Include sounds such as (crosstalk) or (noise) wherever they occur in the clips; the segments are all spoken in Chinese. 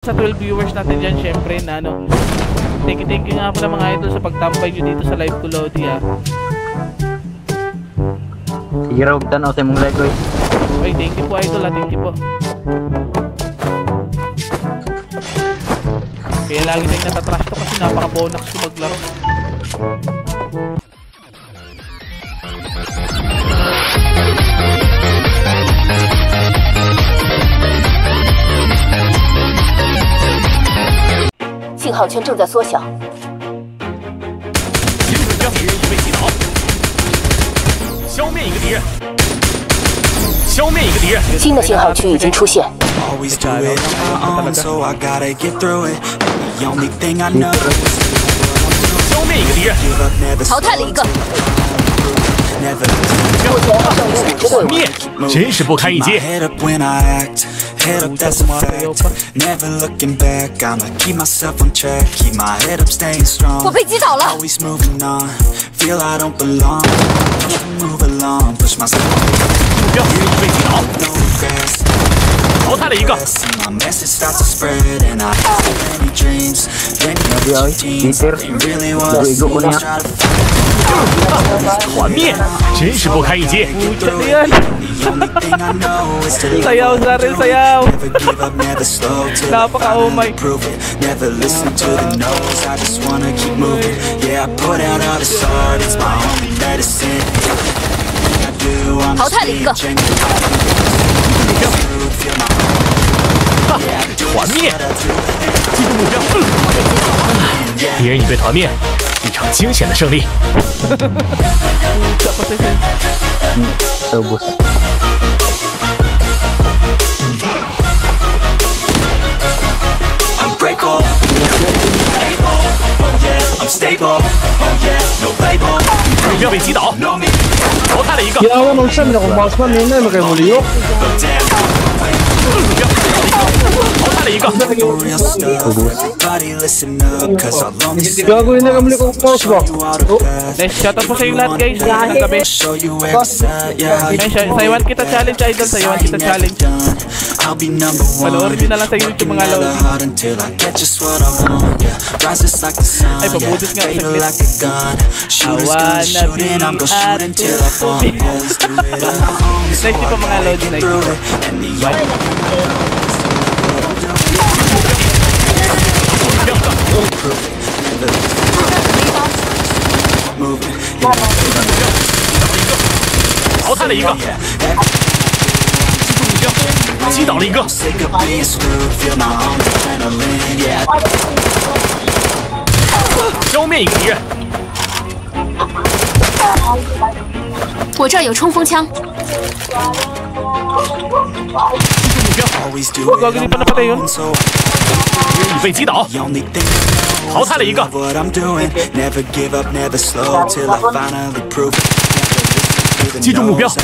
sa 12 viewers natin dyan, syempre, na ano. Thank you, thank you nga pala mga idol sa pagtambay nyo dito sa live ko, Lodi, ah. Sige raw, tanaw sa imong live ko. Ay, thank you po, idol, ah. Thank you po. Kaya lagi tayong natatrash to kasi napaka-bonax ko maglaro. 小圈正在缩小。已被击倒，消灭一个敌人。新的信号区已经出现。消灭一个敌人，淘汰了一个。真是不堪一 my 击。 head up when I act. Head up, that's a fact. Never looking back. I'ma keep myself on track. Keep my head up, staying strong. 我被击倒了， Always moving on. Feel I don't belong. Move along, push myself. 目标敌人已被击倒， No regrets. 淘汰了一个。哎呀，地铁，大哥，你过来。团灭，真是不堪一击。哎呀，我的哎呀。大哥，Oh my God。淘汰了一个。(laughs) 哈，团灭！击中目标！敌、人已被团灭，一场惊险的胜利。哈哈哈哈！不行。Stable. 鼠标被击倒。淘汰了一个。你我们剩下的红包说明你们该努力 Para ikaw. Gago yun na kamuli kong pause ba? Nice, shout out po sa lahat guys. Lahat ng gabi. Nice, sa iwan kita challenge idol. Sa iwan kita challenge. Panoorin nyo na lang sa YouTube mga lawin. Ay, pabutis nga isang list. Awa na bin at tupi. Nice yung mga lawin na yun. Bye. 一个，击中目标，击倒了一个，消灭一个敌人。我这儿有冲锋枪，击中目标，我要给你帮他发弹药。你被击倒，淘汰了一个。 지중 목표. 목표.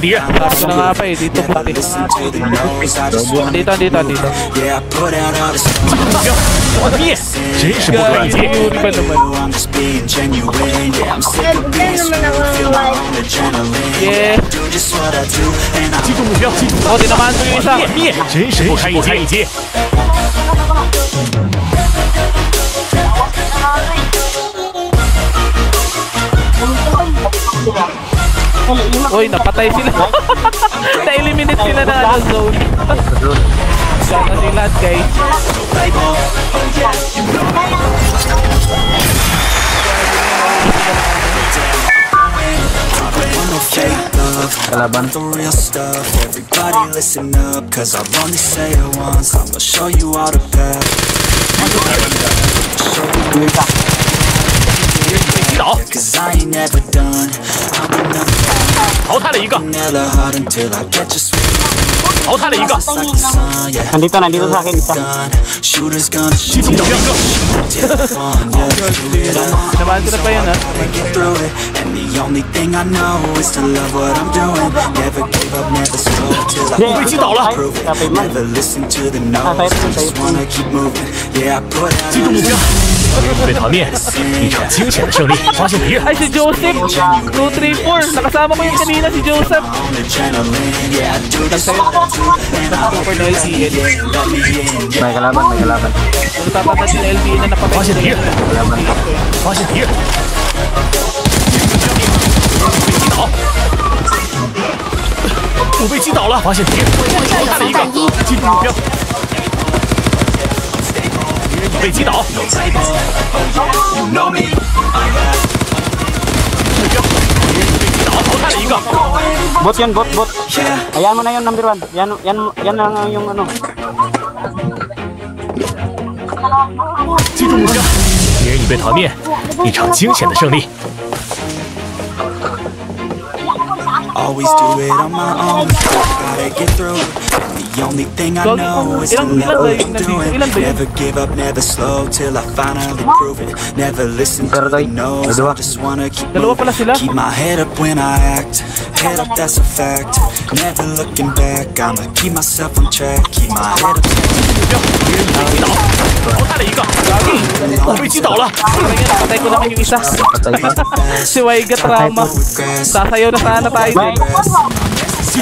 敌人。Eh, just wanna Dito, dito, dito. Yeah, I put out all this 击中目标，团灭，真是不可一击。Yuri ba naman? I'm just being genuine. Yeah, I'm sick of being screwed. Feel my own adrenaline. Yeah. Do just what I do, and I 击中目标，Oh, tinamaan ko yung isa. 团灭，真是不堪一击。(laughs) Uy, napatay sila. (laughs) Na-eliminate sila na ano zone. Sana sila guys. Kalaban. Everybody listen up, cause I'll only say it once. I'ma show you all the path. Cause I ain't never done. 淘汰了一个，淘汰了一个。肯定断，你都是给你上。集中两个。(laughs) 哈哈！这个白眼的。我被击倒了，击中目标。对团灭，一场惊险的胜利，发现敌人。还是九十，九十零分，那个三毛兵跟你那是九十。哪个老板？哪个老板？发现敌人，发现敌人。我被击倒了，发现敌人，我再一个，击中目。被击倒，you know me. 目标，被击倒，淘汰了一个，Bot yan, bot, bot. Ayan mo na yun, number one. Yan, yan, yan lang ang yung ano. 击中目标，敌人已被团灭，一场惊险的胜利。Always do it on my own. Gotta get through. The only thing I Dog, know is to ilang- love what ilan I'm ba yun? doing. Ilan ba yun? Never give up, never slow till I finally prove it. Never listen to Pero, the Doy, no's. dalawa. I just wanna keep Dalawa pala moving. sila. Keep my head up when I act. Head up, that's a fact. Never looking back. I'ma keep myself on track. Keep my head up. 目标，敌人已被击倒，淘汰了一个，我被击倒了， Parang yun, napatay ko naman yung isa. Patay pa. si Waiga Trama. Regrets. Sasayaw na sana tayo din. 击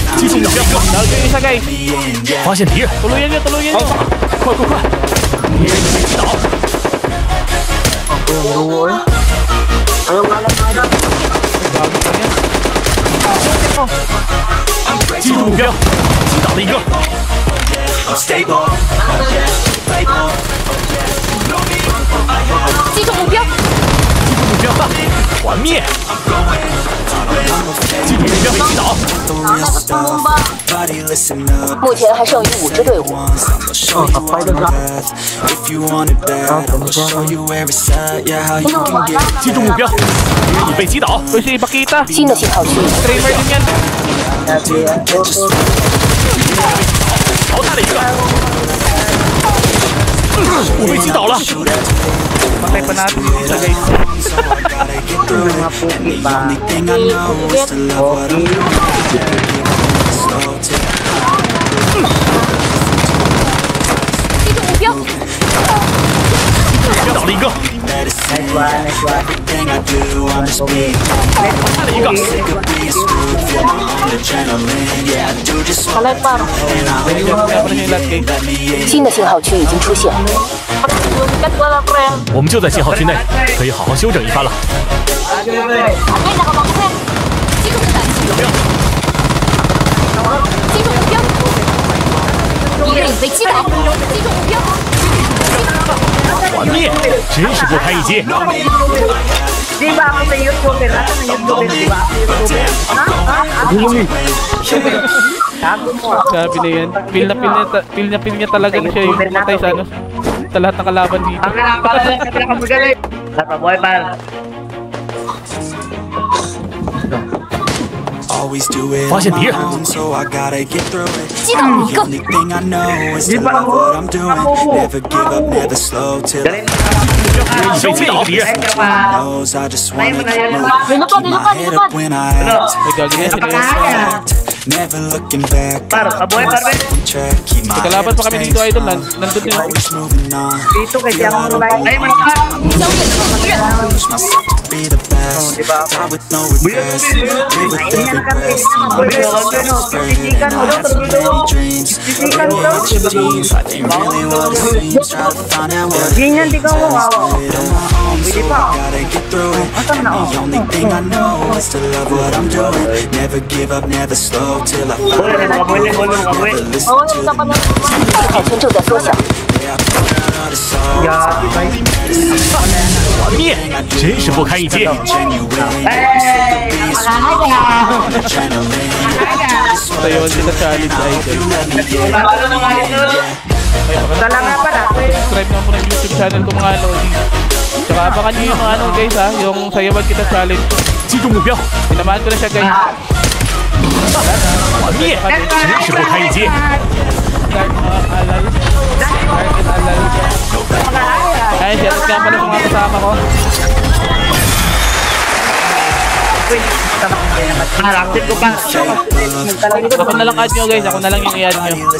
击中了一个，拿烟下盖，发现敌人，躲路烟烟，躲路，快快快，敌人。被击倒，啊，不我，还有完了完，击中目标，击倒了一个。目前还剩余五支队伍。嗯，好的。击中目标，敌被击倒。新的信号器。淘汰了一个。我被击倒了。哈哈哈哈哈！好，OK。好嘞，爸。新的信号区已经出现。我们就在信号区内，可以好好休整一番了。击中的胆气，击中目标，敌人已被击倒，击中目标，团灭，真是多开一击。 Di ba ako sa YouTuber? Nasa na YouTuber, di ba? Ha? Ha? Gago mo. Sabi na yan. Feel na feel niya, ta- feel na feel niya talaga na siya yung patay sa ano. Sa lahat ng kalaban dito. Ang kailangan lang sa pinakamagaling. Sa paboy, pal. Always do it 发现敌人 on my own, so I gotta get through it. 击倒了一 The 个， only thing I know is to love what I'm doing. Never give up, never slow till I 被击倒敌人， knows I just wanna keep moving. Keep my head up when I act. Ay, gagi na sila. Fact. Never looking back. Par, pabuhay, par, Ben. On track, keep my Kalaban pa kami head dito, idol. stayed Nan- on. Nandun din ako. Always moving on. Dito kay Tiang Light. Ay, malakas! Ganyan di ka wawawa. Pwede pa. Asan na ako? Never give up, never slow till I find Never listen to the 爱存就在缩小。Yati, bay. 团灭，真是不堪一击。genuine. Ay, Tayo sila challenge, idol. Dala nga pala. Subscribe naman po ng YouTube channel ko mga lodi. Tsaka abangan nyo yung mga ano guys ha, yung sayawan kita challenge. 击中目标，Tinamaan ko na siya guys. 团灭，真是不堪一击。Start mga alal. Start and alal. Ay, shoutout nga pala sa mga kasama ko. Harapin ko pa. Ako na lang add nyo guys, ako na lang yung i-add nyo.